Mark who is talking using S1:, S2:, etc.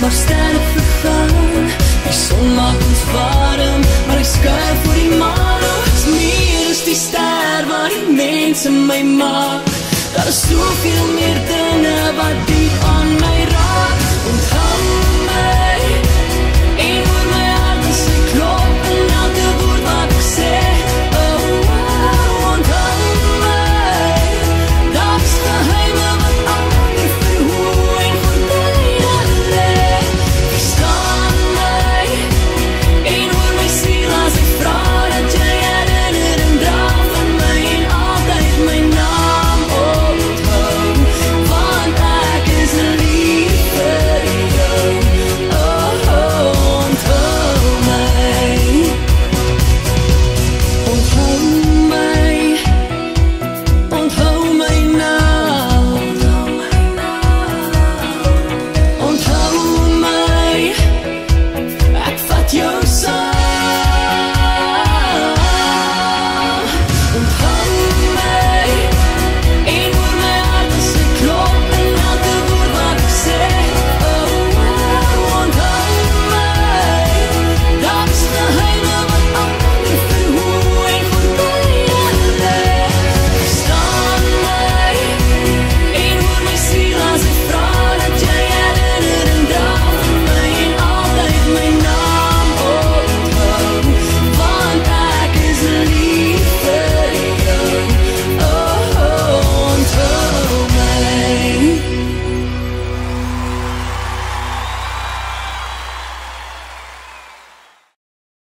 S1: maar sterre vergaan Die son maak ons warm, maar hy skuif voor die maan Ons meer is die ster waar die mens in my maak Daar is soveel meer dinge